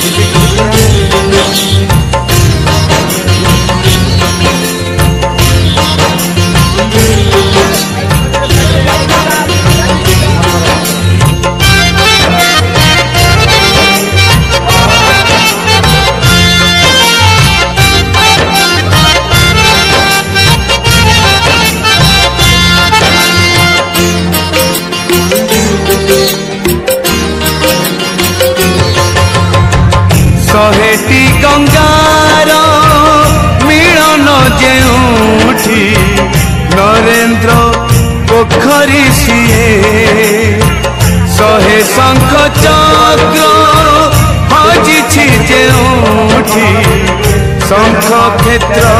you. शहेटी गंगार मिलन जे उठी नरेन्द्र पोखरी CA शहे शख चक्र हजी जे उठी शंख क्षेत्र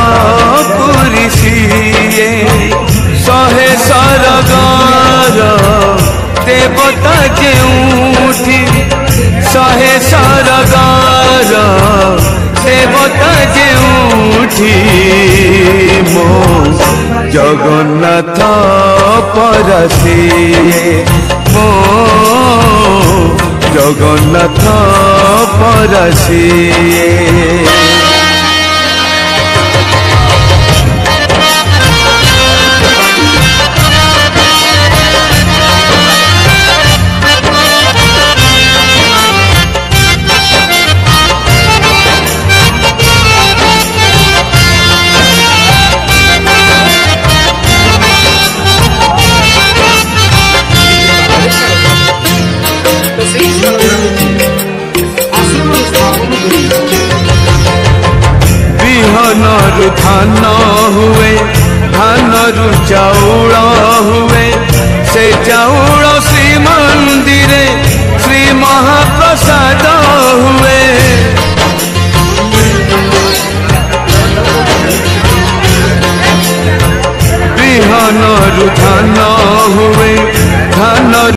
पूरी सीए शहे सरगार देवता जे उठी शहे सरगार তজ উঠি মো জগন্নাথ পরশি মো জগন্নাথ পরশি रु धान हुए धन रु चौल हुए से चौल श्री मंदिर श्री महाप्रसाद हुए बिहन रु धन हुए धन